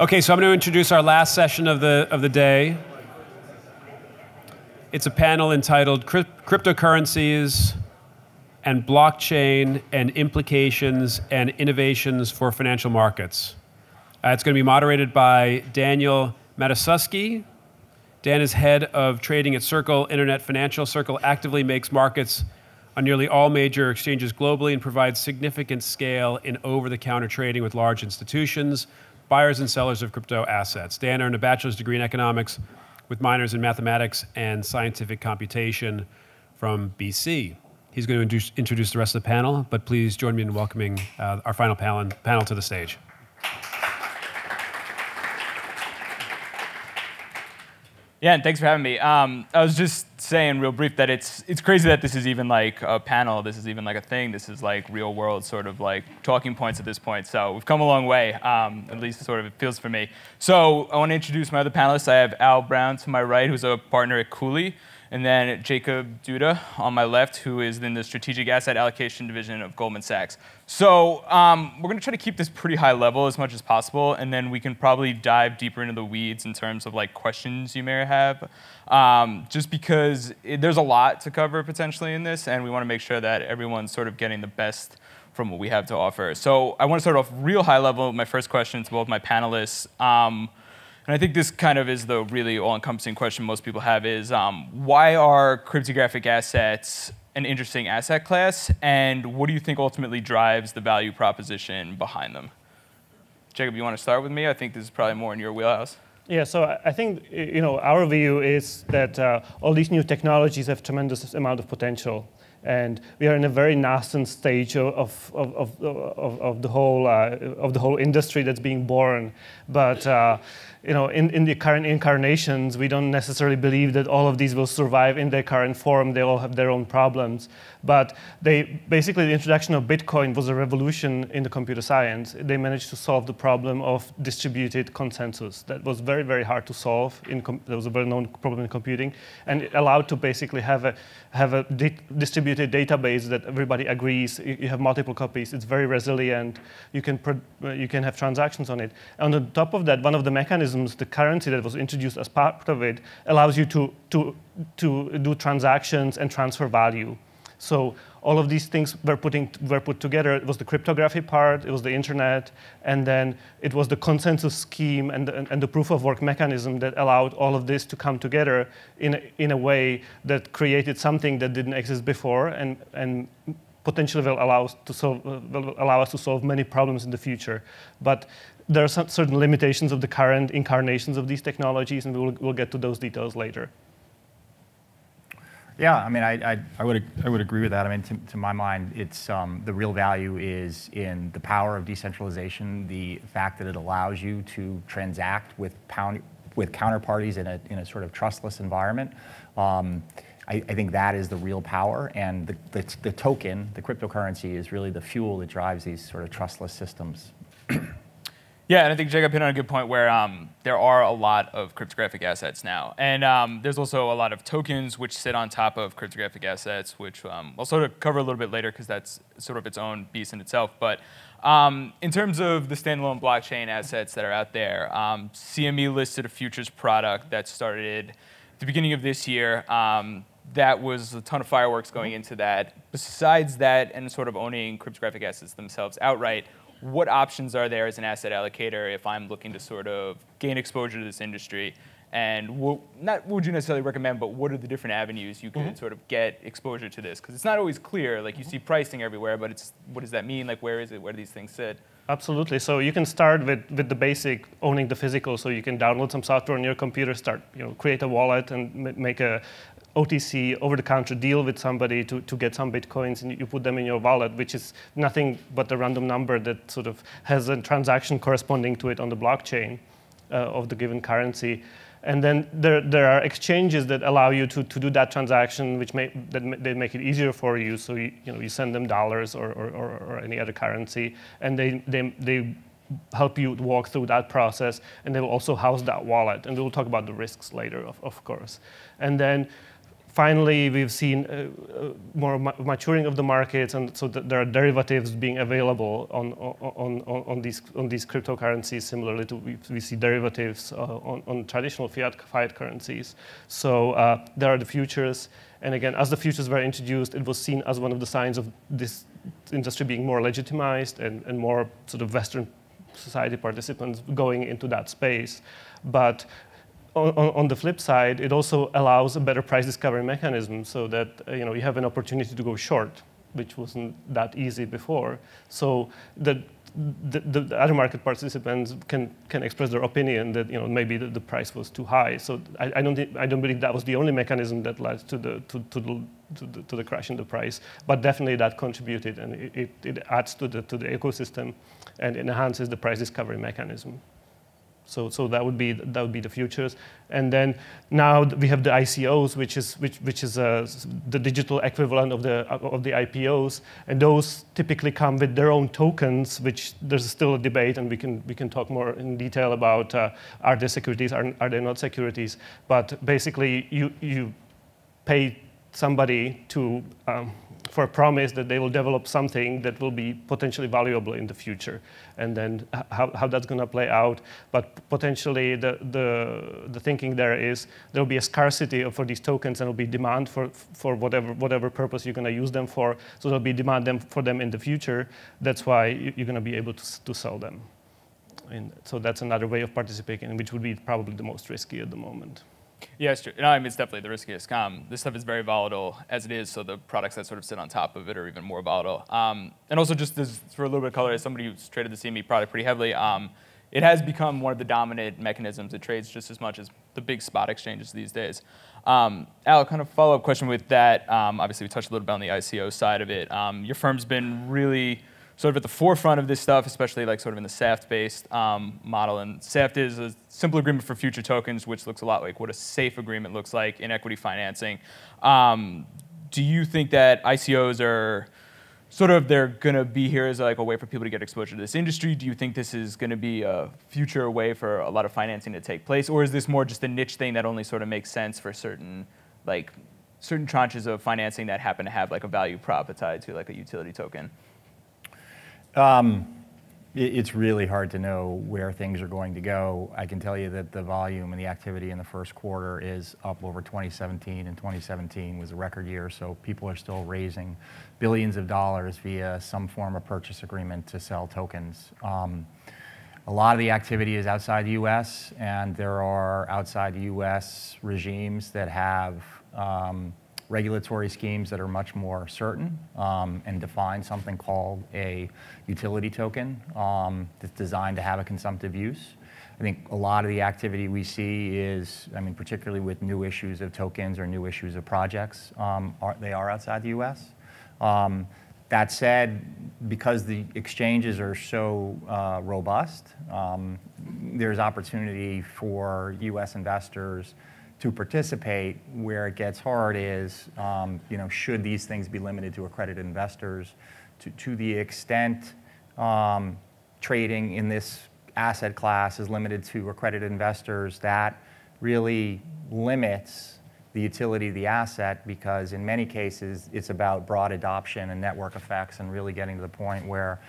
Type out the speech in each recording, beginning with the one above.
Okay, so I'm going to introduce our last session of the, of the day. It's a panel entitled Cryptocurrencies and Blockchain and Implications and Innovations for Financial Markets. Uh, it's going to be moderated by Daniel Matuszewski. Dan is head of trading at Circle Internet Financial. Circle actively makes markets on nearly all major exchanges globally and provides significant scale in over-the-counter trading with large institutions, buyers and sellers of crypto assets. Dan earned a bachelor's degree in economics with minors in mathematics and scientific computation from BC. He's going to introduce the rest of the panel, but please join me in welcoming uh, our final panel, panel to the stage. Yeah, and thanks for having me. Um, I was just saying real brief that it's it's crazy that this is even like a panel. This is even like a thing. This is like real world sort of like talking points at this point. So we've come a long way. Um, at least sort of it feels for me. So I want to introduce my other panelists. I have Al Browne to my right, who's a partner at Cooley and then Jacob Duda on my left, who is in the Strategic Asset Allocation Division of Goldman Sachs. So um, we're going to try to keep this pretty high level as much as possible, and then we can probably dive deeper into the weeds in terms of like questions you may have, um, just because it, there's a lot to cover potentially in this, and we want to make sure that everyone's sort of getting the best from what we have to offer. So I want to start off real high level. My first question to both my panelists. Um, and I think this kind of is the really all-encompassing question most people have is, um, why are cryptographic assets an interesting asset class, and what do you think ultimately drives the value proposition behind them? Jacob, you want to start with me? I think this is probably more in your wheelhouse. Yeah, so I think you know our view is that uh, all these new technologies have tremendous amount of potential, and we are in a very nascent stage of, of, of, of, of the whole uh, of the whole industry that's being born. But uh, you know, in, in the current incarnations, we don't necessarily believe that all of these will survive in their current form. They all have their own problems. But they basically the introduction of Bitcoin was a revolution in the computer science. They managed to solve the problem of distributed consensus. That was very, very hard to solve. In that was a well-known problem in computing, and it allowed to basically have a have a di distributed database that everybody agrees. You have multiple copies. It's very resilient. You can you can have transactions on it. And on top of that, one of the mechanisms mechanisms, the currency that was introduced as part of it allows you to, to, to do transactions and transfer value. So all of these things were, putting, were put together. It was the cryptography part, it was the internet, and then it was the consensus scheme and, and, and the proof of work mechanism that allowed all of this to come together in, a, in a way that created something that didn't exist before and, and potentially will allow us to solve, will allow us to solve many problems in the future. But there are certain limitations of the current incarnations of these technologies, and we'll, we'll get to those details later. Yeah, I mean, I, I, I, would, I would agree with that. I mean, to, to my mind, it's um, the real value is in the power of decentralization, the fact that it allows you to transact with, pound, with counterparties in a, in a sort of trustless environment. Um, I, I, think that is the real power, and the, the, the token, the cryptocurrency, is really the fuel that drives these sort of trustless systems. Yeah, and I think Jacob hit on a good point where um, there are a lot of cryptographic assets now. And um, there's also a lot of tokens which sit on top of cryptographic assets, which um, I'll sort of cover a little bit later because that's sort of its own beast in itself. But um, in terms of the standalone blockchain assets that are out there, um, CME listed a futures product that started at the beginning of this year. Um, that was a ton of fireworks going into that. Besides that and sort of owning cryptographic assets themselves outright, what options are there as an asset allocator if I'm looking to sort of gain exposure to this industry? And what, not what would you necessarily recommend, but what are the different avenues you can mm -hmm. sort of get exposure to this? Because it's not always clear. Like you see pricing everywhere, but it's what does that mean? Like where is it? Where do these things sit? Absolutely. So you can start with, with the basic owning the physical. So you can download some software on your computer, start you know create a wallet and make a, OTC, over-the-counter deal with somebody to, to get some bitcoins and you put them in your wallet, which is nothing but a random number that sort of has a transaction corresponding to it on the blockchain uh, of the given currency. And then there, there are exchanges that allow you to, to do that transaction, which may, that they make it easier for you. So you, you, know, you send them dollars or, or, or, or any other currency, and they, they, they help you walk through that process, and they will also house that wallet. And we'll talk about the risks later, of, of course. And then finally, we've seen uh, uh, more ma maturing of the markets, and so th there are derivatives being available on, on, on, on, these, on these cryptocurrencies. Similarly to we, we see derivatives uh, on, on traditional fiat, fiat currencies. So uh, there are the futures. And again, as the futures were introduced, it was seen as one of the signs of this industry being more legitimized and, and more sort of Western society participants going into that space. But on, on, the flip side, it also allows a better price discovery mechanism so that uh, you know you have an opportunity to go short, which wasn't that easy before. So the the, the, other market participants can, can express their opinion that you know maybe the, the price was too high. So I, I, don't think, I don't believe that was the only mechanism that led to the to, to the, to the, to the crash in the price, but definitely that contributed and it, it, it adds to the to the ecosystem and enhances the price discovery mechanism. So, so that would be that would be the futures, and then now we have the ICOs, which is which which is uh, the digital equivalent of the of the IPOs, and those typically come with their own tokens, which there's still a debate, and we can we can talk more in detail about uh, are they securities, are are they not securities, but basically you you pay somebody to um, for a promise that they will develop something that will be potentially valuable in the future. And then how, how that's going to play out. But potentially the, the, the thinking there is there will be a scarcity for these tokens and there will be demand for, for whatever, whatever purpose you're going to use them for. So there'll be demand them, for them in the future. That's why you're going to be able to, to sell them. And so that's another way of participating, which would be probably the most risky at the moment. Yeah, it's true. No, I mean, it's definitely the riskiest. Um, this stuff is very volatile as it is, so the products that sort of sit on top of it are even more volatile. Um, and also, just this, for a little bit of color, as somebody who's traded the CME product pretty heavily, um, it has become one of the dominant mechanisms. It trades just as much as the big spot exchanges these days. Um, Al, kind of follow-up question with that. Um, obviously, we touched a little bit on the ICO side of it. Um, your firm's been really sort of at the forefront of this stuff, especially like sort of in the SAFT-based um, model. And SAFT is a simple agreement for future tokens, which looks a lot like what a safe agreement looks like in equity financing. Um, do you think that ICOs are sort of they're going to be here as like a way for people to get exposure to this industry? Do you think this is going to be a future way for a lot of financing to take place, or is this more just a niche thing that only sort of makes sense for certain like certain tranches of financing that happen to have like a value prop tied to like a utility token? Um, it's really hard to know where things are going to go. I can tell you that the volume and the activity in the first quarter is up over 2017, and 2017 was a record year, so people are still raising billions of dollars via some form of purchase agreement to sell tokens. Um, a lot of the activity is outside the US, and there are outside the US regimes that have um, regulatory schemes that are much more certain um, and define something called a utility token um, that's designed to have a consumptive use. I think a lot of the activity we see is, I mean, particularly with new issues of tokens or new issues of projects, um, are, they are outside the US. Um, that said, because the exchanges are so uh, robust, um, there's opportunity for US investors to participate. Where it gets hard is, um, you know, should these things be limited to accredited investors? To, to the extent um, trading in this asset class is limited to accredited investors, that really limits the utility of the asset because in many cases it's about broad adoption and network effects and really getting to the point where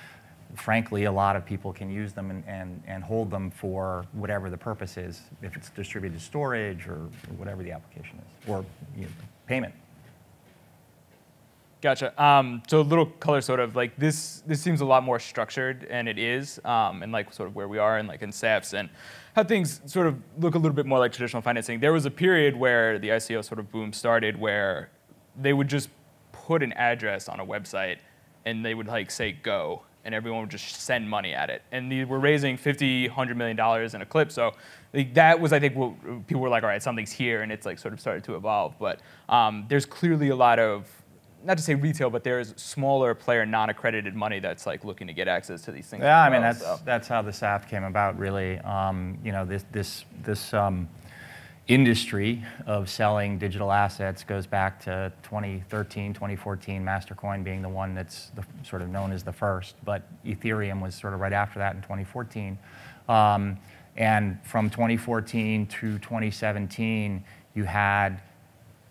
frankly, a lot of people can use them and, and, and hold them for whatever the purpose is, if it's distributed storage or, or whatever the application is, or you know, payment. Gotcha. Um, so a little color sort of like this. This seems a lot more structured, and it is, um, and like sort of where we are, and like in SAFTs, and how things sort of look a little bit more like traditional financing. There was a period where the ICO sort of boom started, where they would just put an address on a website, and they would like say go, and everyone would just send money at it. And they were raising 50, 100 million dollars in a clip. So like, that was, I think, what people were like, all right, something's here, and it's like sort of started to evolve. But um, there's clearly a lot of not to say retail, but there's smaller player, non-accredited money that's like looking to get access to these things. Yeah, I mean that's so. that's how the SAFT came about, really. Um, you know, this this this um, industry of selling digital assets goes back to 2013, 2014, Mastercoin being the one that's the, sort of known as the first, but Ethereum was sort of right after that in 2014. Um, and from 2014 to 2017, you had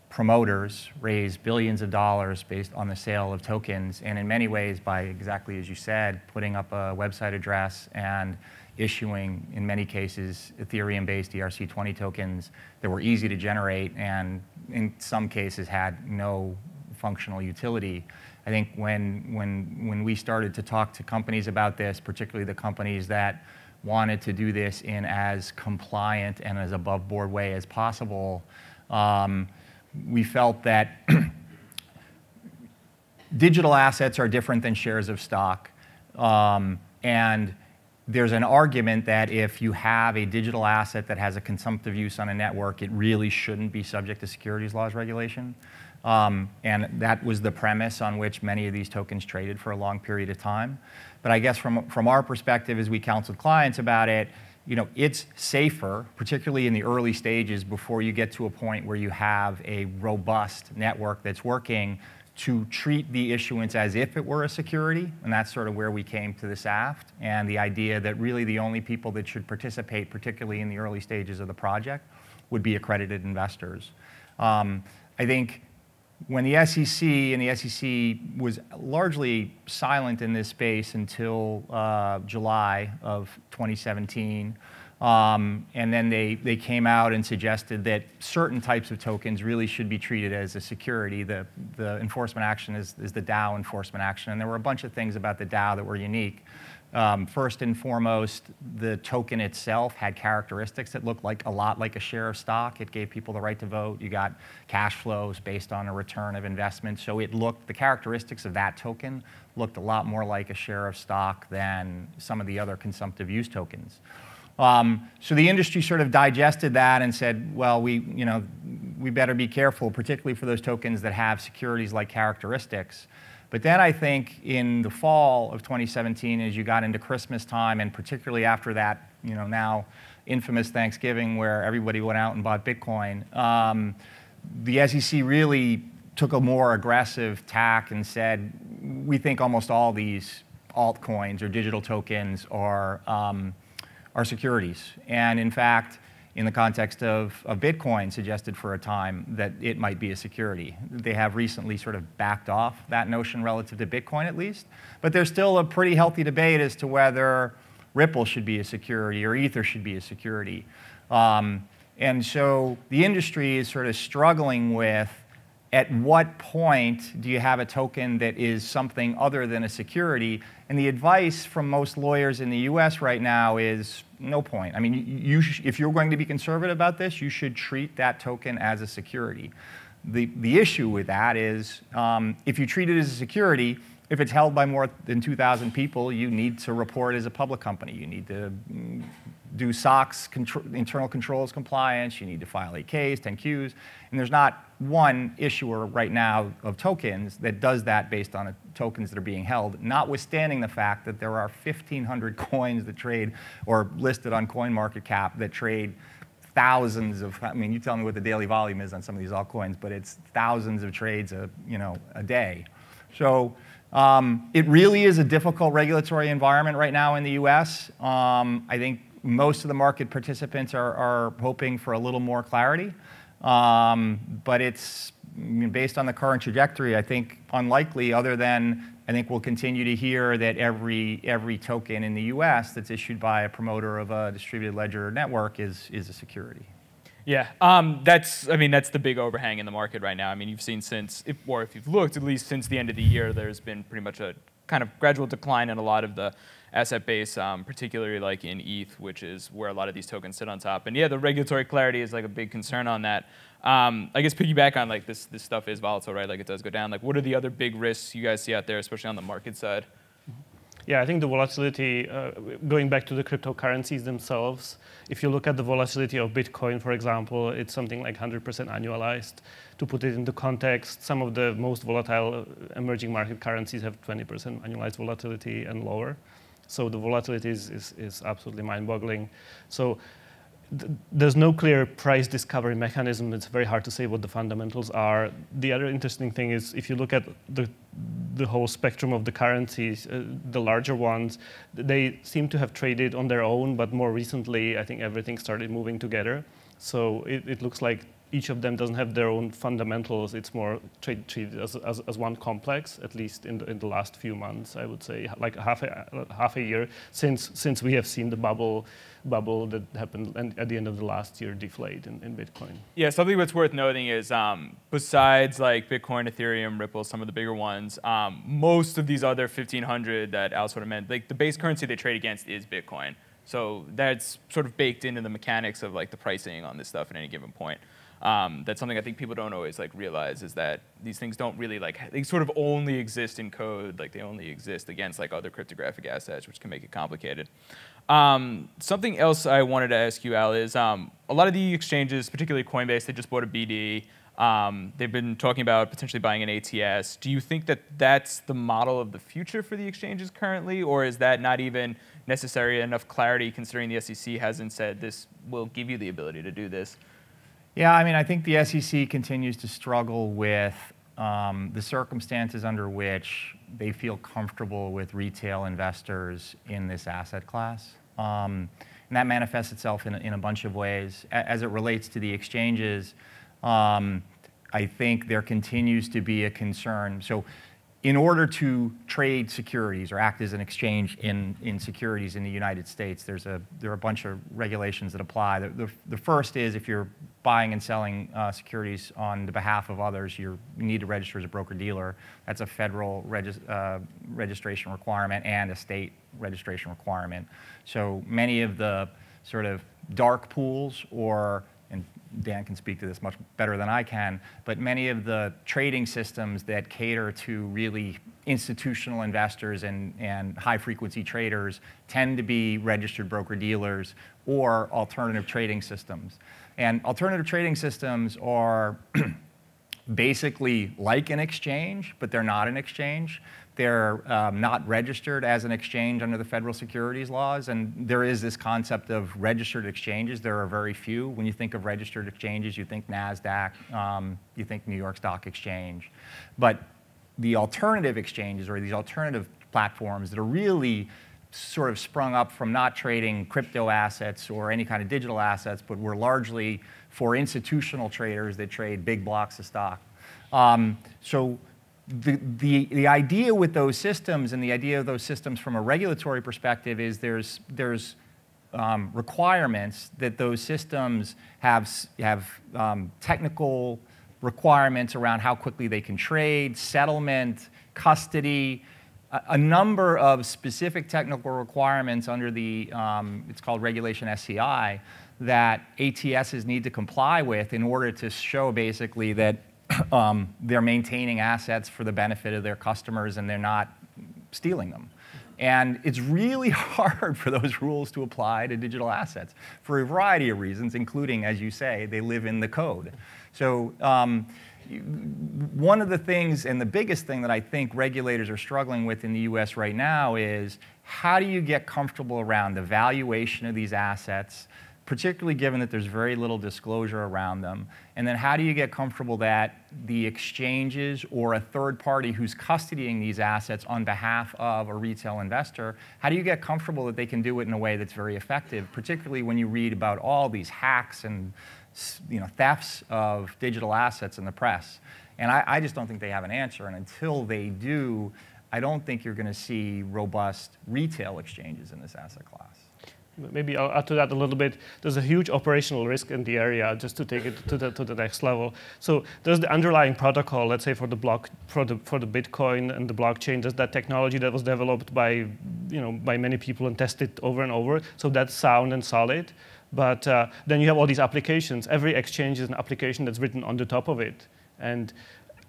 promoters raise billions of dollars based on the sale of tokens, and in many ways, by exactly as you said, putting up a website address and issuing, in many cases, Ethereum-based ERC20 tokens that were easy to generate and in some cases had no functional utility. I think when, when, when we started to talk to companies about this, particularly the companies that wanted to do this in as compliant and as above board way as possible, um, we felt that digital assets are different than shares of stock. Um, and there's an argument that if you have a digital asset that has a consumptive use on a network, it really shouldn't be subject to securities laws regulation. Um, and that was the premise on which many of these tokens traded for a long period of time. But I guess from, from our perspective, as we counseled clients about it, you know, it's safer, particularly in the early stages before you get to a point where you have a robust network that's working to treat the issuance as if it were a security, and that's sort of where we came to this SAFT, and the idea that really the only people that should participate, particularly in the early stages of the project, would be accredited investors. Um, I think when the SEC and the SEC was largely silent in this space until uh, July of 2017, um, and then they, they came out and suggested that certain types of tokens really should be treated as a security. The, the enforcement action is, is the DAO enforcement action. And there were a bunch of things about the DAO that were unique. Um, first and foremost, the token itself had characteristics that looked like a lot like a share of stock. It gave people the right to vote. You got cash flows based on a return of investment. So it looked, the characteristics of that token looked a lot more like a share of stock than some of the other consumptive use tokens. Um, so the industry sort of digested that and said, well, we, you know, we better be careful, particularly for those tokens that have securities-like characteristics. But then I think in the fall of 2017, as you got into Christmas time, and particularly after that, you know, now infamous Thanksgiving where everybody went out and bought Bitcoin, um, the SEC really took a more aggressive tack and said, we think almost all these altcoins or digital tokens are um, are securities. And in fact, in the context of, of Bitcoin, suggested for a time that it might be a security. They have recently sort of backed off that notion relative to Bitcoin, at least. But there's still a pretty healthy debate as to whether Ripple should be a security or Ether should be a security. Um, and so the industry is sort of struggling with at what point do you have a token that is something other than a security? And the advice from most lawyers in the US right now is no point. I mean, you, if you're going to be conservative about this, you should treat that token as a security. The, the issue with that is um, if you treat it as a security, if it's held by more than 2,000 people, you need to report as a public company. You need to mm, do SOX internal controls compliance. You need to file 8Ks, 10Qs. And there's not one issuer right now of tokens that does that based on tokens that are being held, notwithstanding the fact that there are 1,500 coins that trade or listed on CoinMarketCap that trade thousands of, I mean, you tell me what the daily volume is on some of these altcoins, but it's thousands of trades a, you know, a day. So um, it really is a difficult regulatory environment right now in the US. Um, I think most of the market participants are, are hoping for a little more clarity. Um, but it's based on the current trajectory, I think unlikely other than I think we'll continue to hear that every, every token in the US that's issued by a promoter of a distributed ledger network is, is a security. Yeah, um, that's I mean that's the big overhang in the market right now. I mean you've seen since, if, or if you've looked at least since the end of the year, there's been pretty much a kind of gradual decline in a lot of the asset base, um, particularly like in ETH, which is where a lot of these tokens sit on top. And yeah, the regulatory clarity is like a big concern on that. Um, I guess piggyback on like this, this stuff is volatile, right? Like it does go down. Like what are the other big risks you guys see out there, especially on the market side? Yeah, I think the volatility, uh, going back to the cryptocurrencies themselves, if you look at the volatility of Bitcoin, for example, it's something like 100% annualized. To put it into context, some of the most volatile uh, emerging market currencies have 20% annualized volatility and lower. So the volatility is, is, is absolutely mind-boggling. So th there's no clear price discovery mechanism. It's very hard to say what the fundamentals are. The other interesting thing is if you look at the, the whole spectrum of the currencies, uh, the larger ones, they seem to have traded on their own, but more recently, I think everything started moving together. So it, it looks like each of them doesn't have their own fundamentals. It's more treated, treated as, as, as, one complex, at least in the, in the last few months, I would say, like half a, half a year since, since we have seen the bubble bubble that happened at the end of the last year deflate in, in Bitcoin. Yeah, something that's worth noting is um, besides like Bitcoin, Ethereum, Ripple, some of the bigger ones, um, most of these other 1,500 that Al sort of meant, like the base currency they trade against is Bitcoin. So that's sort of baked into the mechanics of like the pricing on this stuff at any given point. Um, that's something I think people don't always like realize is that these things don't really like they sort of only exist in code, like they only exist against like other cryptographic assets, which can make it complicated. Um, something else I wanted to ask you, Al, is um, a lot of the exchanges, particularly Coinbase, they just bought a BD. Um, they've been talking about potentially buying an ATS. Do you think that that's the model of the future for the exchanges currently, or is that not even necessary enough clarity considering the SEC hasn't said this will give you the ability to do this? Yeah, I mean, I think the SEC continues to struggle with um, the circumstances under which they feel comfortable with retail investors in this asset class. Um, and that manifests itself in a, in a bunch of ways. A as it relates to the exchanges, um, I think there continues to be a concern. So in order to trade securities or act as an exchange in, in securities in the United States, there's a, there are a bunch of regulations that apply. The, the, the first is if you're buying and selling uh, securities on the behalf of others, you need to register as a broker-dealer. That's a federal regis uh, registration requirement and a state registration requirement. So many of the sort of dark pools or Dan can speak to this much better than I can, but many of the trading systems that cater to really institutional investors and, and high frequency traders tend to be registered broker dealers or alternative trading systems. And alternative trading systems are basically like an exchange, but they're not an exchange. They're um, not registered as an exchange under the federal securities laws. And there is this concept of registered exchanges. There are very few. When you think of registered exchanges, you think NASDAQ, um, you think New York Stock Exchange. But the alternative exchanges or these alternative platforms that are really sort of sprung up from not trading crypto assets or any kind of digital assets, but were largely for institutional traders that trade big blocks of stock. Um, so the, the, the idea with those systems and the idea of those systems from a regulatory perspective is there's, there's um, requirements that those systems have, have um, technical requirements around how quickly they can trade, settlement, custody, a, a number of specific technical requirements under the, um, it's called Regulation SCI, that ATSs need to comply with in order to show basically that um, they're maintaining assets for the benefit of their customers and they're not stealing them. And it's really hard for those rules to apply to digital assets for a variety of reasons, including, as you say, they live in the code. So um, one of the things, and the biggest thing that I think regulators are struggling with in the US right now is how do you get comfortable around the valuation of these assets, particularly given that there's very little disclosure around them. And then how do you get comfortable that the exchanges or a third party who's custodying these assets on behalf of a retail investor, how do you get comfortable that they can do it in a way that's very effective, particularly when you read about all these hacks and you know, thefts of digital assets in the press? And I, I just don't think they have an answer. And until they do, I don't think you're going to see robust retail exchanges in this asset class. Maybe I'll add to that a little bit. There's a huge operational risk in the area, just to take it to the, to the next level. So there's the underlying protocol, let's say for the block, for the, for the Bitcoin and the blockchain, there's that technology that was developed by, you know, by many people and tested over and over. So that's sound and solid. But uh, then you have all these applications. Every exchange is an application that's written on the top of it. And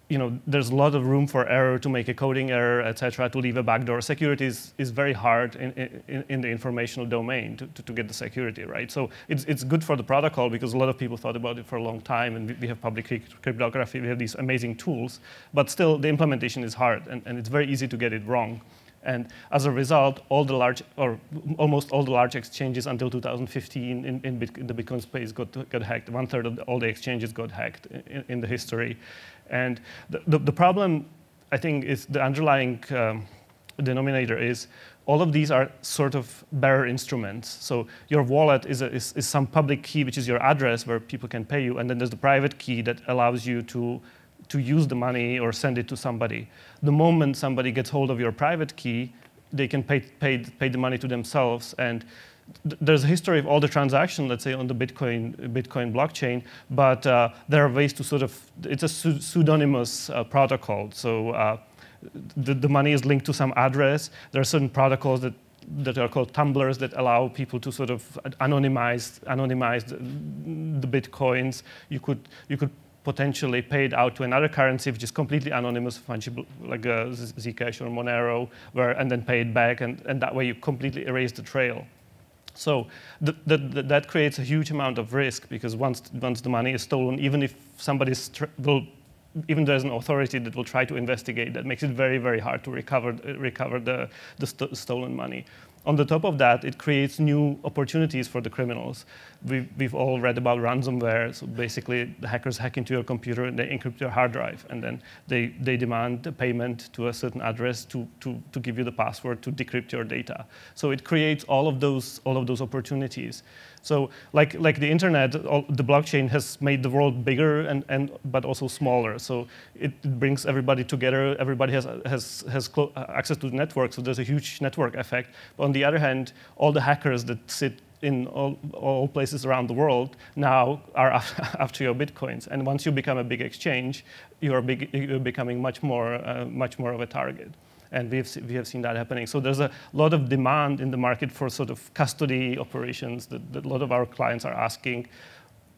you know, there's a lot of room for error to make a coding error, et cetera, to leave a backdoor. Security is, is very hard in, in, in the informational domain to, to, to, get the security, right? So it's, it's good for the protocol because a lot of people thought about it for a long time and we, have public cryptography, we have these amazing tools, but still the implementation is hard and, and it's very easy to get it wrong. And as a result, all the large, or almost all the large exchanges until 2015 in, in, in the Bitcoin space got, got hacked. One third of all the exchanges got hacked in, in the history. And the, the, the, problem, I think, is the underlying um, denominator is all of these are sort of bearer instruments. So your wallet is, a, is, is, some public key, which is your address where people can pay you, and then there's the private key that allows you to, to use the money or send it to somebody. The moment somebody gets hold of your private key, they can pay, pay, pay the money to themselves. And there's a history of all the transactions, let's say, on the Bitcoin, Bitcoin blockchain, but uh, there are ways to sort of, it's a pseudonymous uh, protocol. So uh, the, the money is linked to some address. There are certain protocols that that are called tumblers that allow people to sort of anonymize, anonymize the, the, bitcoins. You could, you could potentially pay it out to another currency which is completely anonymous, fungible, like a Zcash or Monero, where, and then pay it back, and, and that way you completely erase the trail. So that creates a huge amount of risk because once, once the money is stolen, even if somebody will even there's an authority that will try to investigate, that makes it very, very hard to recover, recover the, the st stolen money. On the top of that, it creates new opportunities for the criminals. We've, we've, all read about ransomware. So basically, the hackers hack into your computer and they encrypt your hard drive. And then they, they demand a payment to a certain address to, to, to give you the password to decrypt your data. So it creates all of those, all of those opportunities. So like, like the internet, all, the blockchain has made the world bigger and, and but also smaller. So it, brings everybody together. Everybody has, has, has access to the network, so there's a huge network effect. But on the other hand, all the hackers that sit in all, all, places around the world now are after your bitcoins. And once you become a big exchange, you're, big, you're becoming much more, uh, much more of a target and we've, we have seen that happening. So there's a lot of demand in the market for sort of custody operations that, that a lot of our clients are asking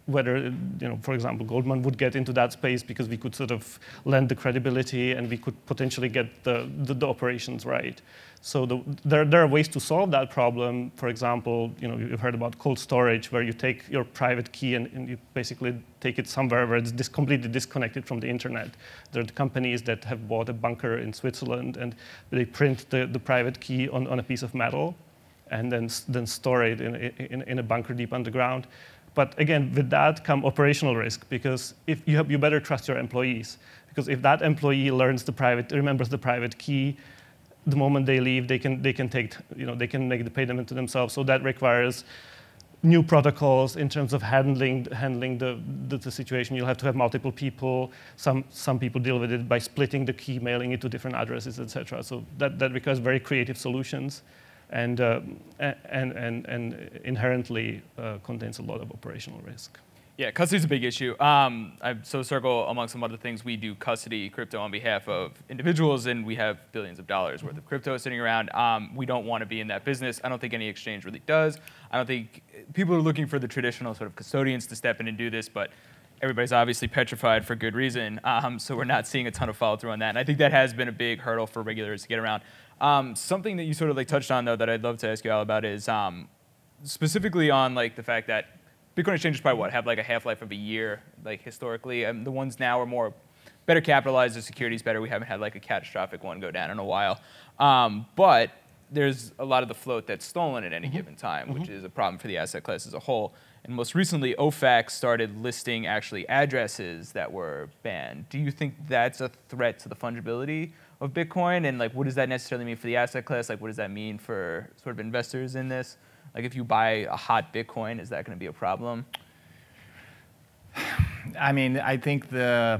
whether, you know, for example, Goldman would get into that space because we could sort of lend the credibility and we could potentially get the, the, the operations right. So the, there, there are ways to solve that problem. For example, you know, you've heard about cold storage, where you take your private key and, and you basically take it somewhere where it's dis completely disconnected from the internet. There are companies that have bought a bunker in Switzerland, and they print the, the private key on, on a piece of metal and then, then store it in, in, in a bunker deep underground. But again, with that come operational risk, because if you, have, you better trust your employees. Because if that employee learns the private, remembers the private key, the moment they leave, they can, they can take, you know, they can make the payment to themselves. So that requires new protocols in terms of handling, handling the, the, the, situation. You'll have to have multiple people. Some, some people deal with it by splitting the key, mailing it to different addresses, etc. So that, that requires very creative solutions and, uh, and, and, and inherently uh, contains a lot of operational risk. Yeah, custody is a big issue. Um, I, so Circle, among some other things, we do custody crypto on behalf of individuals, and we have billions of dollars worth of crypto sitting around. Um, we don't want to be in that business. I don't think any exchange really does. I don't think people are looking for the traditional sort of custodians to step in and do this, but everybody's obviously petrified for good reason. Um, so we're not seeing a ton of follow through on that, and I think that has been a big hurdle for regulators to get around. Um, something that you sort of like touched on though that I'd love to ask you all about is um, specifically on like the fact that Bitcoin exchanges probably what have like a half-life of a year, like historically. And the ones now are more better capitalized, the security's better. We haven't had like a catastrophic one go down in a while. Um, but there's a lot of the float that's stolen at any mm -hmm. given time, mm -hmm. which is a problem for the asset class as a whole. And most recently, OFAC started listing actually addresses that were banned. Do you think that's a threat to the fungibility of Bitcoin? And like, what does that necessarily mean for the asset class? Like, what does that mean for sort of investors in this? Like if you buy a hot Bitcoin, is that going to be a problem? I mean, I think the,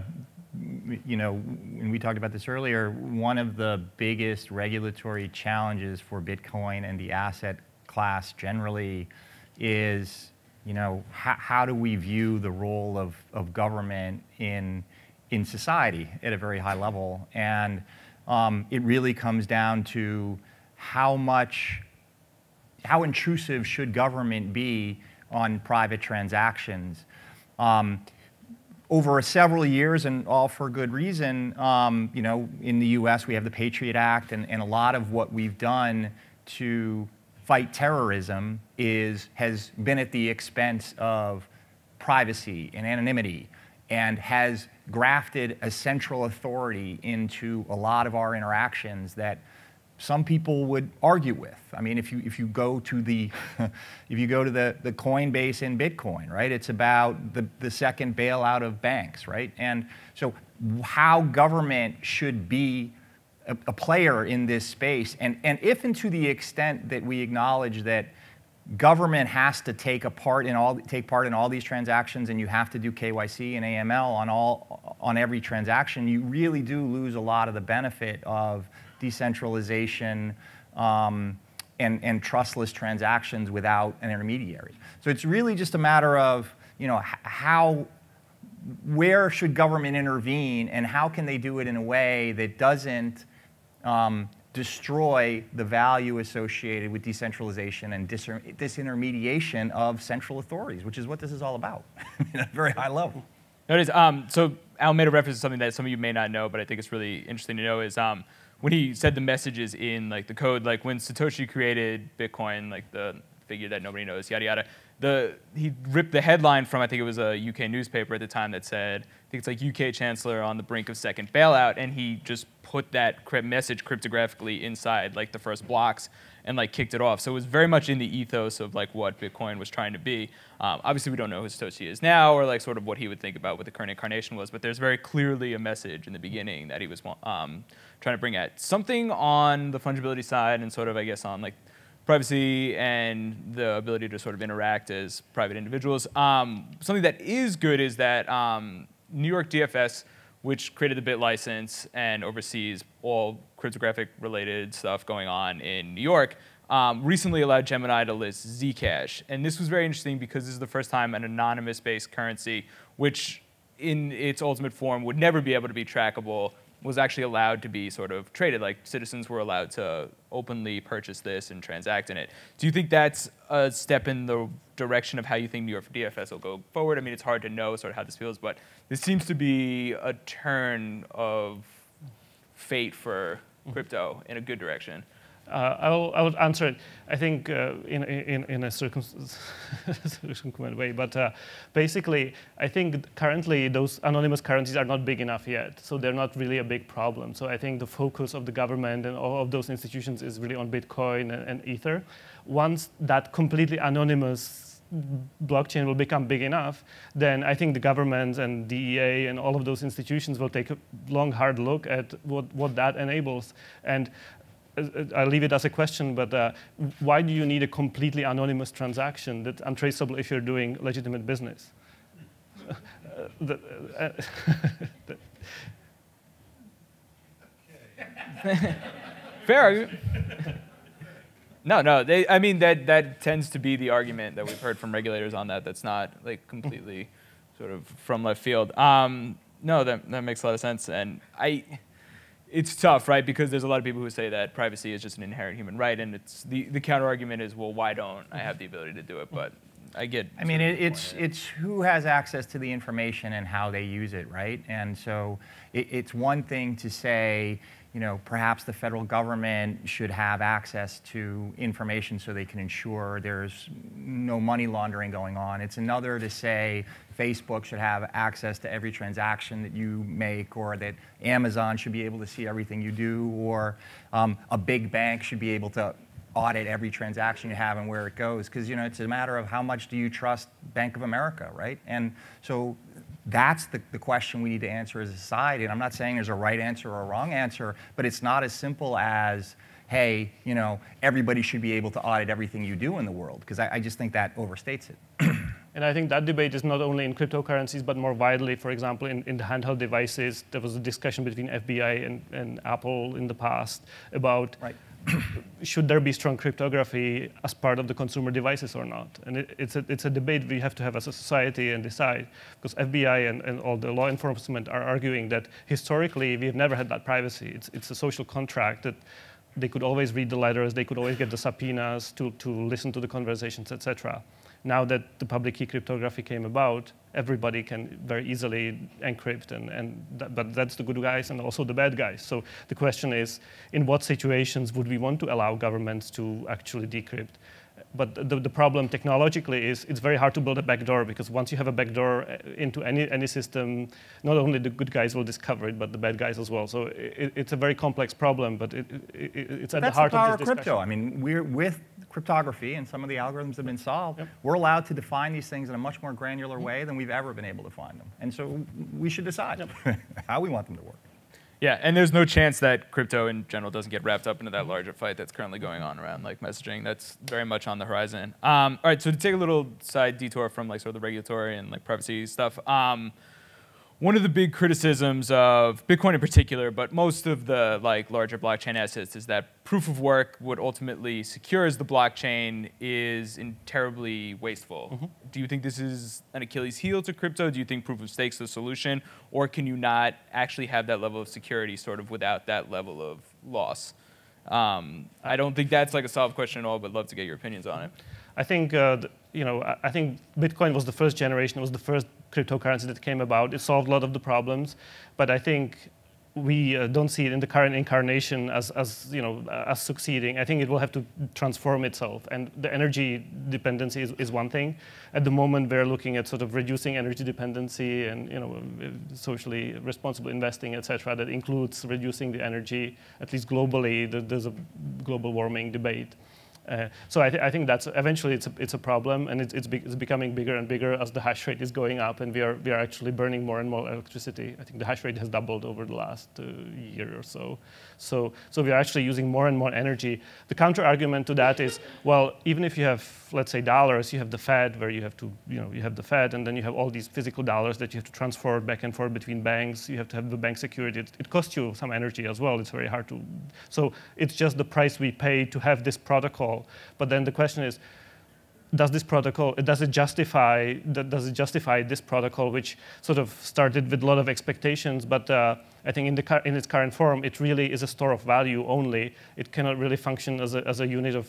you know, when we talked about this earlier, one of the biggest regulatory challenges for Bitcoin and the asset class generally is, you know, how, how do we view the role of, of government in, in society at a very high level? And um, it really comes down to how much how intrusive should government be on private transactions? Um, over several years, and all for good reason, um, you know, in the U.S. we have the Patriot Act, and, and a lot of what we've done to fight terrorism is has been at the expense of privacy and anonymity, and has grafted a central authority into a lot of our interactions that some people would argue with. I mean, if you, if you go to the, if you go to the, the Coinbase in Bitcoin, right, it's about the, the second bailout of banks, right? And so how government should be a, a player in this space. And, and if and to the extent that we acknowledge that government has to take a part in all take part in all these transactions and you have to do KYC and AML on all on every transaction, you really do lose a lot of the benefit of decentralization um, and, and trustless transactions without an intermediary. So it's really just a matter of you know how where should government intervene and how can they do it in a way that doesn't um, destroy the value associated with decentralization and disintermediation of central authorities, which is what this is all about at a very high level. Notice, um, so Al made a reference to something that some of you may not know, but I think it's really interesting to know is um, when he said the messages in like the code, like when Satoshi created Bitcoin, like the figure that nobody knows, yada yada. The he ripped the headline from I think it was a UK newspaper at the time that said I think it's like UK Chancellor on the brink of second bailout, and he just put that message cryptographically inside like the first blocks and like kicked it off. So it was very much in the ethos of like what Bitcoin was trying to be. Um, obviously, we don't know who Satoshi is now or like sort of what he would think about what the current incarnation was, but there's very clearly a message in the beginning that he was um, trying to bring at something on the fungibility side and sort of I guess on like privacy and the ability to sort of interact as private individuals. Um, something that is good is that um, New York DFS, which created the BitLicense and oversees all cryptographic related stuff going on in New York, um, recently allowed Gemini to list Zcash. And this was very interesting because this is the first time an anonymous based currency, which in its ultimate form would never be able to be trackable was actually allowed to be sort of traded. Like citizens were allowed to openly purchase this and transact in it. Do you think that's a step in the direction of how you think New York DFS will go forward? I mean, it's hard to know sort of how this feels, but this seems to be a turn of fate for mm-hmm. crypto in a good direction. Uh, I, will, I will answer it, I think, uh, in, in, in a circumscribed way. But uh, basically, I think currently those anonymous currencies are not big enough yet. So they're not really a big problem. So I think the focus of the government and all of those institutions is really on Bitcoin and, and Ether. Once that completely anonymous blockchain will become big enough, then I think the government and DEA and all of those institutions will take a long, hard look at what, what that enables. And I'll leave it as a question, but uh, why do you need a completely anonymous transaction that's untraceable if you're doing legitimate business? uh, uh, Fair. No, no. They, I mean, that, that tends to be the argument that we've heard from regulators on that. That's not like completely sort of from left field. Um, no, that, that makes a lot of sense. And I, it's tough, right? Because there's a lot of people who say that privacy is just an inherent human right, and it's the, the counter argument is, well, why don't I have the ability to do it? But I get. I mean, it, it's it's who has access to the information and how they use it, right? And so it, it's one thing to say, you know, perhaps the federal government should have access to information so they can ensure there's no money laundering going on. It's another to say Facebook should have access to every transaction that you make, or that Amazon should be able to see everything you do, or um, a big bank should be able to audit every transaction you have and where it goes. Because you know, it's a matter of how much do you trust Bank of America, right? And so that's the, the question we need to answer as a society. And I'm not saying there's a right answer or a wrong answer, but it's not as simple as, hey, you know, everybody should be able to audit everything you do in the world, because I, I just think that overstates it. And I think that debate is not only in cryptocurrencies, but more widely, for example, in, in the handheld devices. There was a discussion between FBI and, and Apple in the past about right. should there be strong cryptography as part of the consumer devices or not? And it, it's, a, it's a debate we have to have as a society and decide, because FBI and, and all the law enforcement are arguing that historically we've never had that privacy. It's, it's a social contract that they could always read the letters, they could always get the subpoenas to, to listen to the conversations, etc now that the public key cryptography came about, everybody can very easily encrypt, and, and that, but that's the good guys and also the bad guys. So the question is, in what situations would we want to allow governments to actually decrypt? but the, the, problem technologically is it's very hard to build a backdoor because once you have a backdoor uh, into any, any system, not only the good guys will discover it, but the bad guys as well. So it, it's a very complex problem, but it, it, it's at That's the heart the power of, of crypto. I mean, we're with cryptography and some of the algorithms have been solved, yep. we're allowed to define these things in a much more granular way than we've ever been able to find them. And so we should decide yep. how we want them to work. Yeah, and there's no chance that crypto in general doesn't get wrapped up into that larger fight that's currently going on around like messaging. That's very much on the horizon. Um, all right, so to take a little side detour from like sort of the regulatory and like privacy stuff. Um, one of the big criticisms of Bitcoin in particular, but most of the like larger blockchain assets, is that proof of work, what ultimately secures the blockchain, is in terribly wasteful. Mm-hmm. Do you think this is an Achilles heel to crypto? Do you think proof of stake is the solution, or can you not actually have that level of security sort of without that level of loss? Um, I don't think that's like a solved question at all, but love to get your opinions on it. I think uh, you know I think Bitcoin was the first generation. It was the first cryptocurrency that came about. It solved a lot of the problems, but I think we uh, don't see it in the current incarnation as, as, you know, as succeeding. I think it will have to transform itself. And the energy dependency is, is one thing. At the moment, we're looking at sort of reducing energy dependency and you know, socially responsible investing, et cetera, that includes reducing the energy, at least globally. There's a global warming debate. Uh, so I, th I, think that's eventually it's a, it's a problem, and it's, it's, be it's, becoming bigger and bigger as the hash rate is going up, and we are, we are actually burning more and more electricity. I think the hash rate has doubled over the last uh, year or so. So, so we are actually using more and more energy. The counter argument to that is, well, even if you have, let's say, dollars, you have the Fed, where you have to, you know, you have the Fed, and then you have all these physical dollars that you have to transfer back and forth between banks. You have to have the bank security. It, it costs you some energy as well. It's very hard to. So it's just the price we pay to have this protocol. But then the question is, does this protocol does it justify does it justify this protocol which sort of started with a lot of expectations but uh, I think in, the, in its current form, it really is a store of value only. It cannot really function as a, as a unit of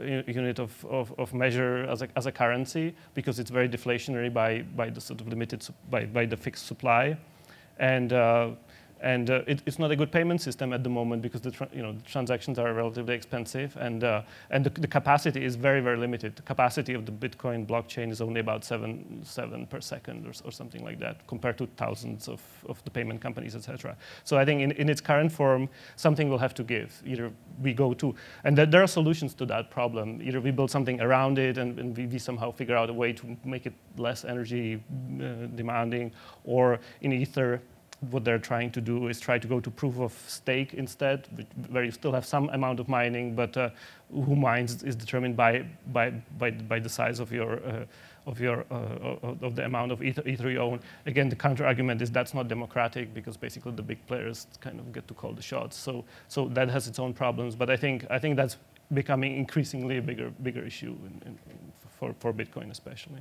unit of, of, of, measure as a, as a currency because it's very deflationary by, by the sort of limited, by, by the fixed supply. And uh, and uh, it, it's not a good payment system at the moment because the, you know, the transactions are relatively expensive and, uh, and the, the, capacity is very, very limited. The capacity of the Bitcoin blockchain is only about seven, seven per second or, or something like that compared to thousands of, of the payment companies, etc. So I think in, in its current form, something will have to give. Either we go to, and th there are solutions to that problem. Either we build something around it and, and we, we, somehow figure out a way to make it less energy uh, demanding, or in Ether, what they're trying to do is try to go to proof of stake instead, where you still have some amount of mining, but uh, who mines is determined by, by, by, by the size of your, uh, of, your uh, of the amount of ether, ether, you own. Again, the counter argument is that's not democratic because basically the big players kind of get to call the shots. So, so that has its own problems, but I think, I think that's becoming increasingly a bigger, bigger issue in, in, for, for Bitcoin especially.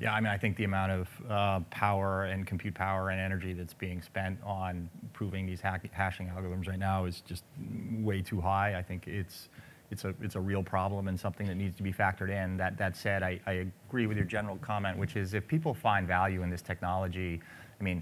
Yeah, I mean, I think the amount of uh, power and compute power and energy that's being spent on proving these hashing algorithms right now is just way too high. I think it's it's a it's a real problem and something that needs to be factored in. That that said, I, I agree with your general comment, which is if people find value in this technology, I mean,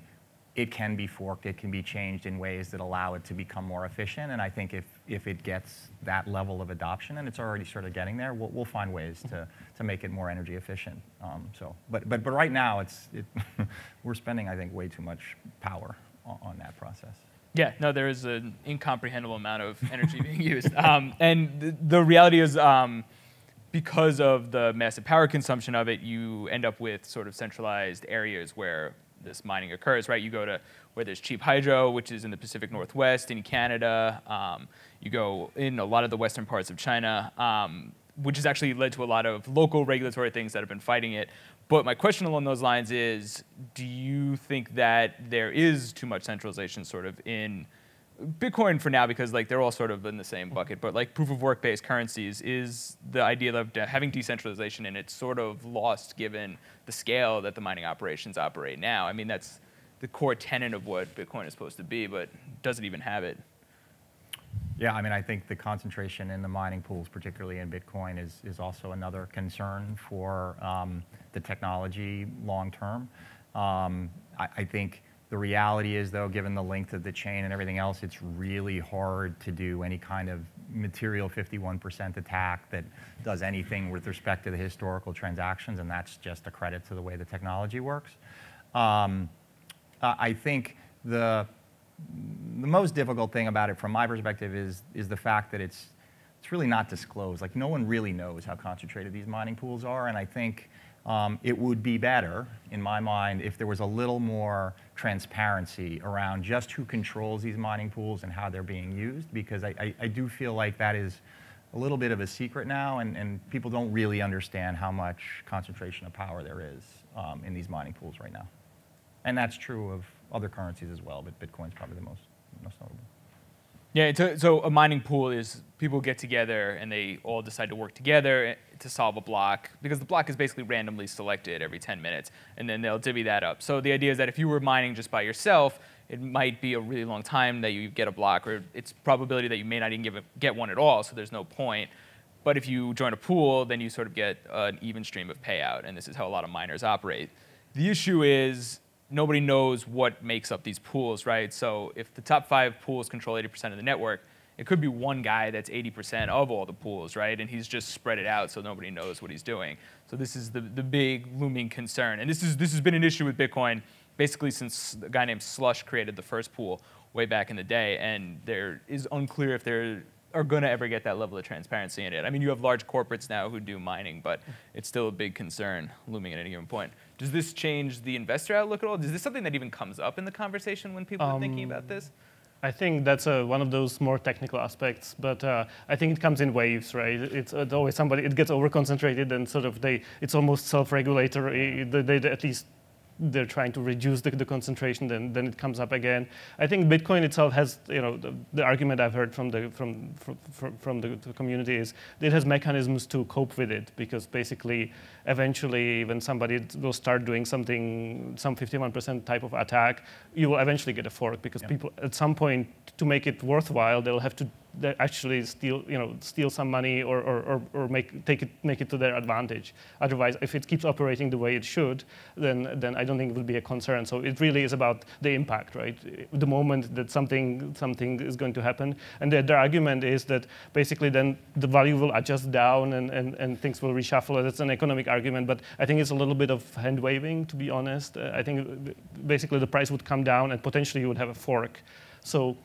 it can be forked, it can be changed in ways that allow it to become more efficient. And I think if, if it gets that level of adoption, and it's already sort of getting there, we'll, we'll find ways to, to make it more energy efficient. Um, so, but, but, but right now, it's, it we're spending, I think, way too much power on, on that process. Yeah, no, there is an incomprehensible amount of energy being used. Um, and the, the, reality is, um, because of the massive power consumption of it, you end up with sort of centralized areas where this mining occurs, right? You go to where there's cheap hydro, which is in the Pacific Northwest in Canada. Um, you go in a lot of the western parts of China, um, which has actually led to a lot of local regulatory things that have been fighting it. But my question along those lines is, do you think that there is too much centralization sort of in Bitcoin for now because like they're all sort of in the same bucket, but like proof of work based currencies is the idea of having decentralization and it's sort of lost given the scale that the mining operations operate now. I mean that's the core tenet of what Bitcoin is supposed to be, but does it even have it? Yeah, I mean, I think the concentration in the mining pools, particularly in Bitcoin, is, is also another concern for um, the technology long term. Um, I, I think the reality is, though, given the length of the chain and everything else, it's really hard to do any kind of material 51% attack that does anything with respect to the historical transactions, and that's just a credit to the way the technology works. Um, I think the, the most difficult thing about it from my perspective is, is the fact that it's, it's really not disclosed. Like, no one really knows how concentrated these mining pools are, and I think Um, it would be better, in my mind, if there was a little more transparency around just who controls these mining pools and how they're being used, because I, I, I do feel like that is a little bit of a secret now, and, and people don't really understand how much concentration of power there is um, in these mining pools right now. And that's true of other currencies as well, but Bitcoin's probably the most, most notable. Yeah, so, so a mining pool is people get together and they all decide to work together to solve a block because the block is basically randomly selected every 10 minutes and then they'll divvy that up. So the idea is that if you were mining just by yourself, it might be a really long time that you get a block or it's probability that you may not even a, get one at all, so there's no point. But if you join a pool, then you sort of get an even stream of payout, and this is how a lot of miners operate. The issue is nobody knows what makes up these pools, right? So if the top five pools control 80% of the network, it could be one guy that's 80% of all the pools, right? And he's just spread it out so nobody knows what he's doing. So this is the, the big looming concern. And this, is, this has been an issue with Bitcoin basically since a guy named Slush created the first pool way back in the day. And there is unclear if there are going to ever get that level of transparency in it. I mean, you have large corporates now who do mining, but it's still a big concern looming at any given point. Does this change the investor outlook at all? Is this something that even comes up in the conversation when people um, are thinking about this? I think that's uh, one of those more technical aspects, but uh, I think it comes in waves, right? It's, it's, always somebody, it gets over-concentrated and sort of they, it's almost self-regulatory. They, they, at least they're trying to reduce the, the, concentration, then, then it comes up again. I think Bitcoin itself has, you know, the, the argument I've heard from the from from, from the, the, community is it has mechanisms to cope with it because basically, eventually, when somebody will start doing something, some 51% type of attack, you will eventually get a fork because yeah. people at some point to make it worthwhile, they'll have to actually steal, you know, steal some money or, or, or, make, take it, make it to their advantage. Otherwise, if it keeps operating the way it should, then, then I don't think it will be a concern. So it really is about the impact, right? The moment that something, something is going to happen. And the, their argument is that basically then the value will adjust down and, and, and things will reshuffle. That's an economic argument, but I think it's a little bit of hand waving, to be honest. Uh, I think basically the price would come down and potentially you would have a fork. So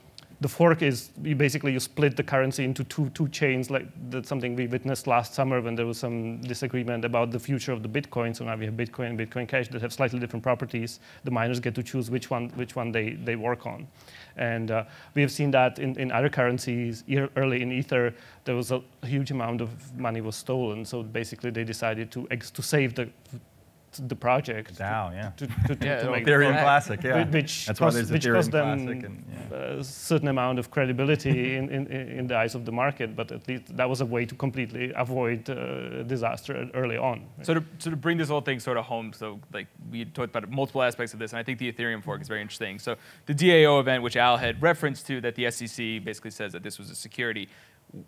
the fork is you basically you split the currency into two two chains. Like that's something we witnessed last summer when there was some disagreement about the future of the Bitcoin. So now we have Bitcoin and Bitcoin Cash that have slightly different properties. The miners get to choose which one which one they they work on, and uh, we have seen that in, in other currencies. Early in Ether, there was a huge amount of money was stolen. So basically, they decided to to save the the project. DAO, yeah. To, to, to, yeah, to make Ethereum Classic, yeah. Which That's cost, why there's which Ethereum cost them and, yeah. a certain amount of credibility in, in, in the eyes of the market, but at least that was a way to completely avoid uh, disaster early on. Right? So, to, so to bring this whole thing sort of home, so like we talked about multiple aspects of this, and I think the Ethereum fork is very interesting. So the DAO event, which Al had referenced to, that the SEC basically says that this was a security,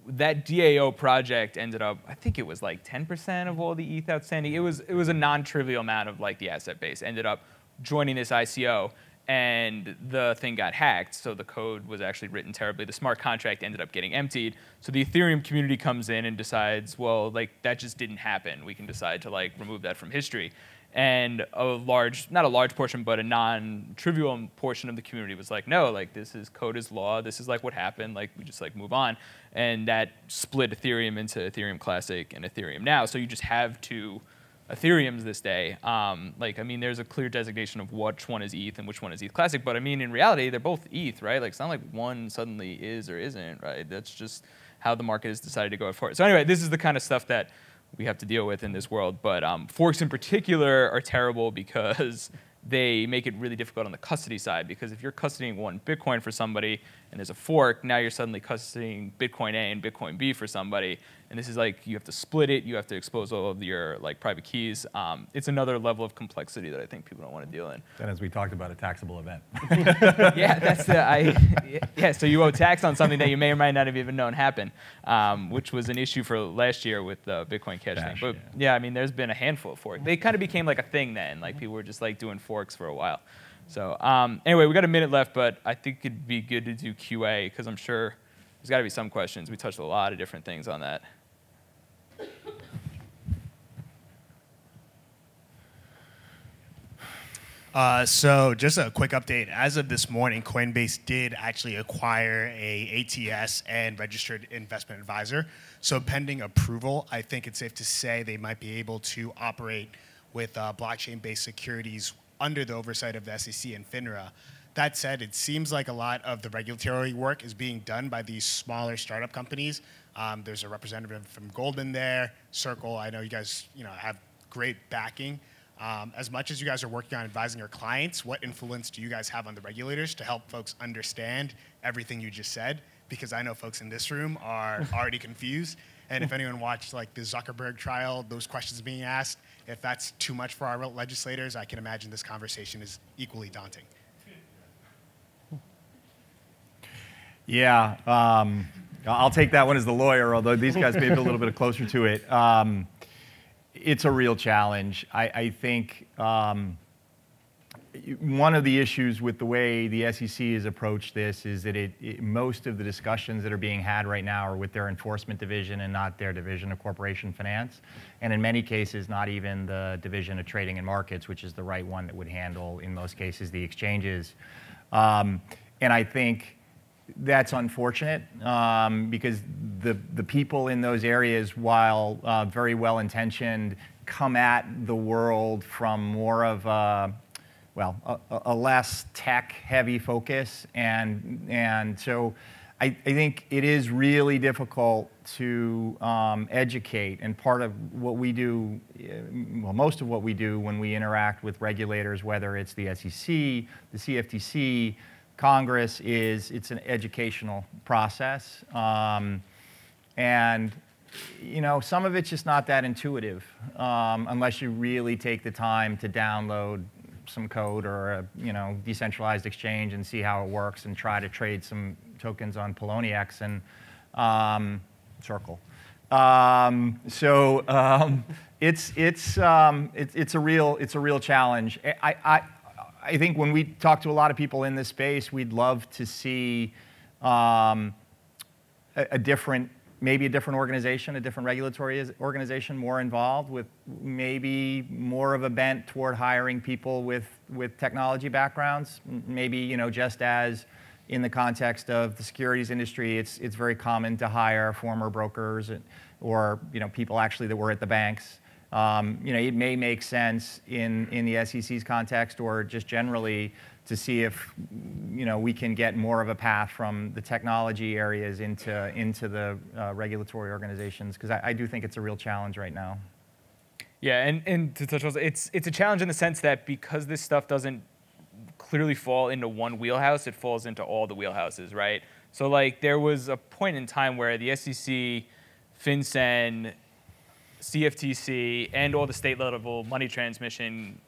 that DAO project ended up, I think it was like 10% of all the ETH outstanding. It was, it was a non-trivial amount of like the asset base. Ended up joining this ICO, and the thing got hacked. So the code was actually written terribly. The smart contract ended up getting emptied. So the Ethereum community comes in and decides, well, like that just didn't happen. We can decide to like remove that from history and a large not a large portion but a non-trivial portion of the community was like no like this is code is law. This is like what happened. Like we just like move on. And that split ethereum into ethereum classic and ethereum now. So you just have two ethereums this day. Um, like i mean there's a clear designation of which one is eth and which one is eth classic. But i mean in reality they're both eth right? Like it's not like one suddenly is or isn't right? That's just how the market has decided to go for it so anyway this is the kind of stuff that we have to deal with in this world. But um, forks in particular are terrible because they make it really difficult on the custody side because if you're custodying one Bitcoin for somebody and there's a fork, now you're suddenly custodying Bitcoin A and Bitcoin B for somebody. And this is like you have to split it, you have to expose all of your like private keys. Um, it's another level of complexity that I think people don't want to deal in. And as we talked about, a taxable event. yeah, that's the I. Yeah, so you owe tax on something that you may or might not have even known happened, um, which was an issue for last year with the Bitcoin Cash, Cash thing. But yeah. yeah, I mean, there's been a handful of forks. They kind of became like a thing then. Like people were just like doing forks for a while. So um, anyway, we got a minute left, but I think it'd be good to do QA because I'm sure there's got to be some questions. We touched a lot of different things on that. Uh, so just a quick update. As of this morning, Coinbase did actually acquire a ATS and registered investment advisor. So pending approval, I think it's safe to say they might be able to operate with uh, blockchain-based securities under the oversight of the SEC and FINRA. That said, it seems like a lot of the regulatory work is being done by these smaller startup companies. Um, there's a representative from Goldman there, Circle. I know you guys, you know, have great backing. Um, as much as you guys are working on advising your clients, what influence do you guys have on the regulators to help folks understand everything you just said? Because I know folks in this room are already confused. And if anyone watched like the Zuckerberg trial, those questions being asked, if that's too much for our legislators, I can imagine this conversation is equally daunting. Yeah, um, I'll take that one as the lawyer, although these guys may be a little bit closer to it. Um, it's a real challenge. I, I think um, one of the issues with the way the SEC has approached this is that it, it, most of the discussions that are being had right now are with their enforcement division and not their division of corporation finance, and in many cases, not even the division of trading and markets, which is the right one that would handle, in most cases, the exchanges. Um, and I think that's unfortunate um, because the, the people in those areas, while uh, very well intentioned, come at the world from more of a, well, a, a less tech heavy focus. And, and so I, I think it is really difficult to um, educate. And part of what we do, well, most of what we do when we interact with regulators, whether it's the SEC, the CFTC, Congress is it's an educational process, um, and you know some of it's just not that intuitive um, unless you really take the time to download some code or a you know decentralized exchange and see how it works and try to trade some tokens on Poloniex and um, Circle. Um, so um, it's it's, um, it's it's a real it's a real challenge. I, I I think when we talk to a lot of people in this space, we'd love to see um, a, a, different, maybe a different organization, a different regulatory organization more involved with maybe more of a bent toward hiring people with, with technology backgrounds. Maybe, you know, just as in the context of the securities industry, it's, it's very common to hire former brokers or, you know, people actually that were at the banks um, you know, it may make sense in, in the SEC's context or just generally to see if you know, we can get more of a path from the technology areas into, into the uh, regulatory organizations, because I, I do think it's a real challenge right now. Yeah, and, and to touch on it's, it's a challenge in the sense that because this stuff doesn't clearly fall into one wheelhouse, it falls into all the wheelhouses, right? So like there was a point in time where the SEC, FinCEN, CFTC and all the state level money transmission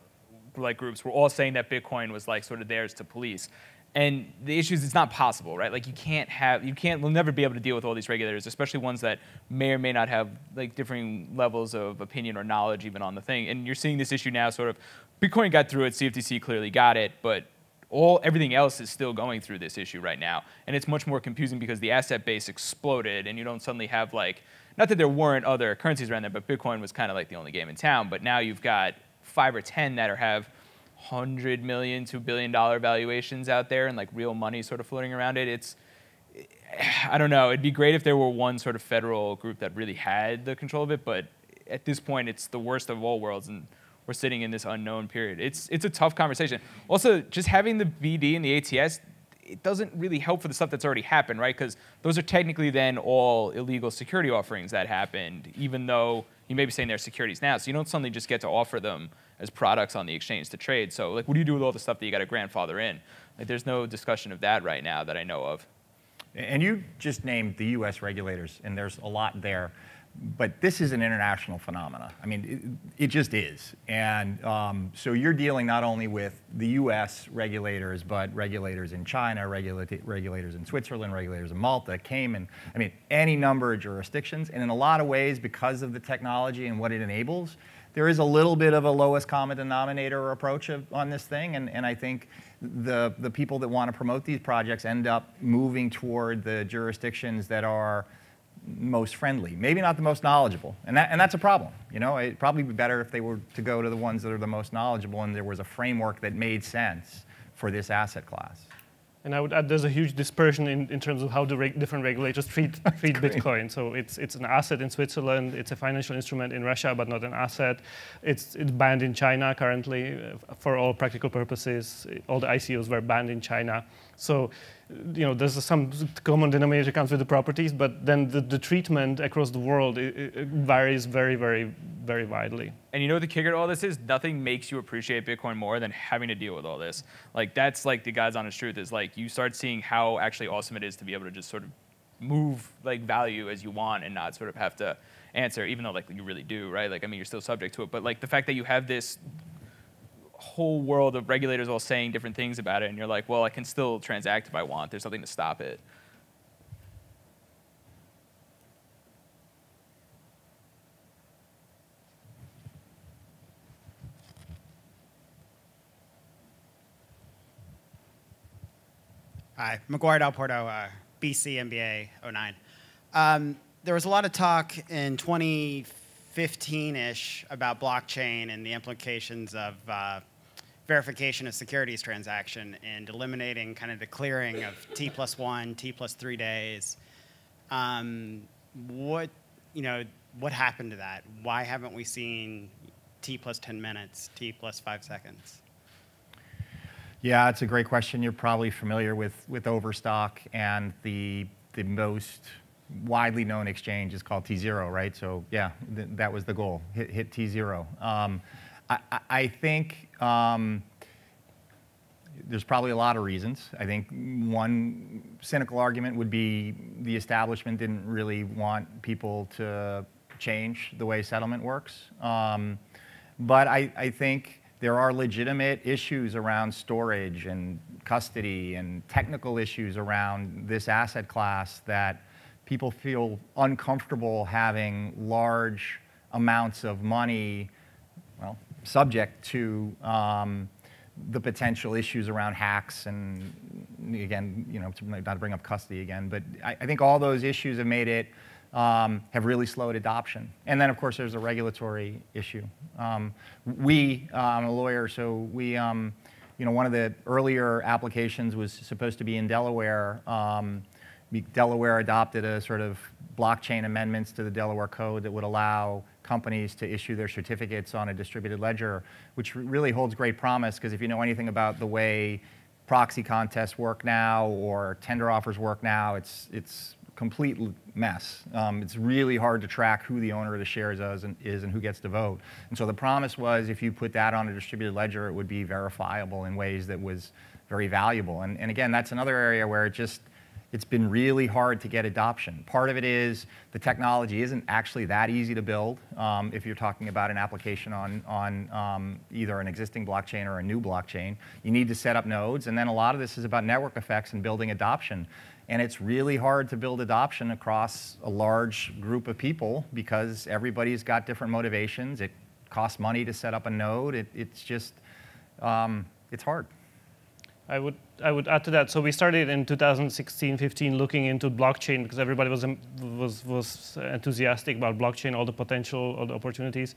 like groups were all saying that Bitcoin was like sort of theirs to police. And the issue is it's not possible, right? Like you can't have, you can't, we'll never be able to deal with all these regulators, especially ones that may or may not have like differing levels of opinion or knowledge even on the thing. And you're seeing this issue now sort of, Bitcoin got through it, CFTC clearly got it, but all everything else is still going through this issue right now. And it's much more confusing because the asset base exploded and you don't suddenly have like, not that there weren't other currencies around there, but Bitcoin was kind of like the only game in town. But now you've got five or 10 that are have 100 million to billion dollar valuations out there and like real money sort of floating around it. It's, I don't know, it'd be great if there were one sort of federal group that really had the control of it, but at this point it's the worst of all worlds and we're sitting in this unknown period. It's, it's a tough conversation. Also, just having the BD and the ATS, it doesn't really help for the stuff that's already happened, right? Because those are technically then all illegal security offerings that happened, even though you may be saying they're securities now. So you don't suddenly just get to offer them as products on the exchange to trade. So like, what do you do with all the stuff that you got to grandfather in? Like, there's no discussion of that right now that I know of. And you just named the U.S. regulators, and there's a lot there but this is an international phenomenon. I mean, it, it just is. And um, so you're dealing not only with the US regulators, but regulators in China, regula regulators in Switzerland, regulators in Malta, Cayman, I mean, any number of jurisdictions. And in a lot of ways, because of the technology and what it enables, there is a little bit of a lowest common denominator approach of, on this thing. And, and I think the, the people that want to promote these projects end up moving toward the jurisdictions that are most friendly, maybe not the most knowledgeable. And, that, and that's a problem. You know, it'd probably be better if they were to go to the ones that are the most knowledgeable and there was a framework that made sense for this asset class. And I would add there's a huge dispersion in, in terms of how the reg different regulators treat, treat Bitcoin. So it's, it's an asset in Switzerland, it's a financial instrument in Russia, but not an asset. It's, it's banned in China currently uh, for all practical purposes. All the ICOs were banned in China. So you know, there's some common denominator comes with the properties, but then the, the treatment across the world it, it varies very, very, very widely. And you know the kicker to all this is? Nothing makes you appreciate Bitcoin more than having to deal with all this. Like that's like the God's honest truth is like you start seeing how actually awesome it is to be able to just sort of move like value as you want and not sort of have to answer, even though like you really do, right? Like I mean, you're still subject to it, but like the fact that you have this whole world of regulators all saying different things about it, and you're like, well, I can still transact if I want. There's nothing to stop it. Hi, McGuire Del Porto, uh, BC MBA 09. Um, there was a lot of talk in 2015-ish about blockchain and the implications of uh, verification of securities transaction and eliminating kind of the clearing of T plus one, T plus three days. Um, what, you know, what happened to that? Why haven't we seen T plus 10 minutes, T plus five seconds? Yeah, it's a great question. You're probably familiar with, with Overstock and the, the most widely known exchange is called T0, right? So yeah, th that was the goal, hit, hit T0. Um, I, I think um, there's probably a lot of reasons. I think one cynical argument would be the establishment didn't really want people to change the way settlement works. Um, but I, I, think there are legitimate issues around storage and custody and technical issues around this asset class that people feel uncomfortable having large amounts of money, subject to um, the potential issues around hacks and again, you know, not to bring up custody again, but I, I think all those issues have made it, um, have really slowed adoption. And then of course there's a regulatory issue. Um, we, uh, I'm a lawyer, so we, um, you know, one of the earlier applications was supposed to be in Delaware. Um, Delaware adopted a sort of blockchain amendments to the Delaware Code that would allow companies to issue their certificates on a distributed ledger, which really holds great promise because if you know anything about the way proxy contests work now or tender offers work now, it's, it's complete mess. Um, it's really hard to track who the owner of the shares is and, is and who gets to vote. And so the promise was if you put that on a distributed ledger, it would be verifiable in ways that was very valuable. And, and again, that's another area where it just, it's been really hard to get adoption. Part of it is the technology isn't actually that easy to build um, if you're talking about an application on, on um, either an existing blockchain or a new blockchain. You need to set up nodes, and then a lot of this is about network effects and building adoption. And it's really hard to build adoption across a large group of people because everybody's got different motivations. It costs money to set up a node. It, it's just, um, it's hard. I would I would add to that. So we started in 2016, 15, looking into blockchain because everybody was was was enthusiastic about blockchain, all the potential, all the opportunities.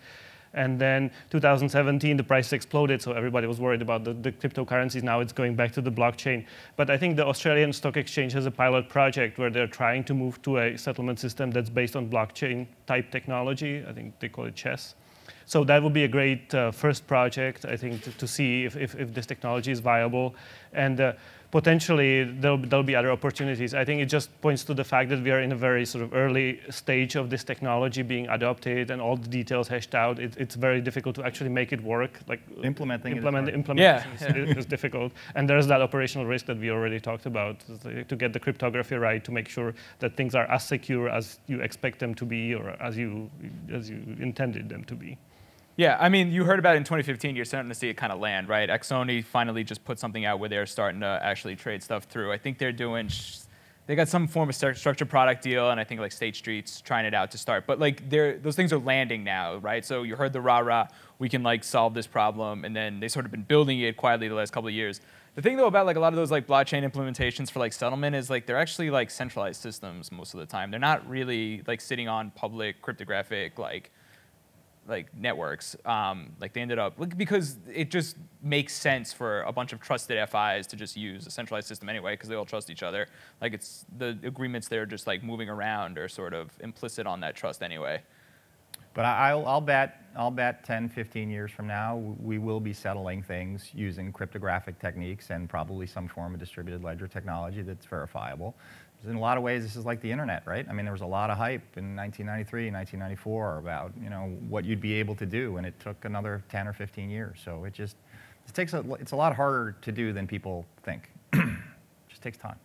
And then 2017, the price exploded, so everybody was worried about the, the, cryptocurrencies. Now it's going back to the blockchain. But I think the Australian Stock Exchange has a pilot project where they're trying to move to a settlement system that's based on blockchain type technology. I think they call it CHESS. So that would be a great uh, first project, I think, to, to see if, if, if, this technology is viable. And uh, potentially, there'll, there'll be other opportunities. I think it just points to the fact that we are in a very sort of early stage of this technology being adopted and all the details hashed out. It, it's very difficult to actually make it work. Like Implementing implement, it implementation yeah. is, is, difficult. And there's that operational risk that we already talked about, to get the cryptography right, to make sure that things are as secure as you expect them to be or as you, as you intended them to be. Yeah, I mean, you heard about it in 2015. You're starting to see it kind of land, right? Axoni finally just put something out where they're starting to actually trade stuff through. I think they're doing, they got some form of structured product deal, and I think like State Street's trying it out to start. But like, those things are landing now, right? So you heard the rah rah, we can like solve this problem, and then they sort of been building it quietly the last couple of years. The thing though about like a lot of those like blockchain implementations for like settlement is like they're actually like centralized systems most of the time. They're not really like sitting on public cryptographic like like networks. Um, like they ended up because it just makes sense for a bunch of trusted FIs to just use a centralized system anyway because they all trust each other. Like it's the agreements they're just like moving around are sort of implicit on that trust anyway. But I- I'll, I'll bet, I'll bet 10, 15 years from now, we will be settling things using cryptographic techniques and probably some form of distributed ledger technology that's verifiable. In a lot of ways, this is like the internet, right? I mean, there was a lot of hype in 1993, 1994 about, you know, what you'd be able to do, and it took another 10 or 15 years. So it just, it takes a, it's a lot harder to do than people think. it just takes time.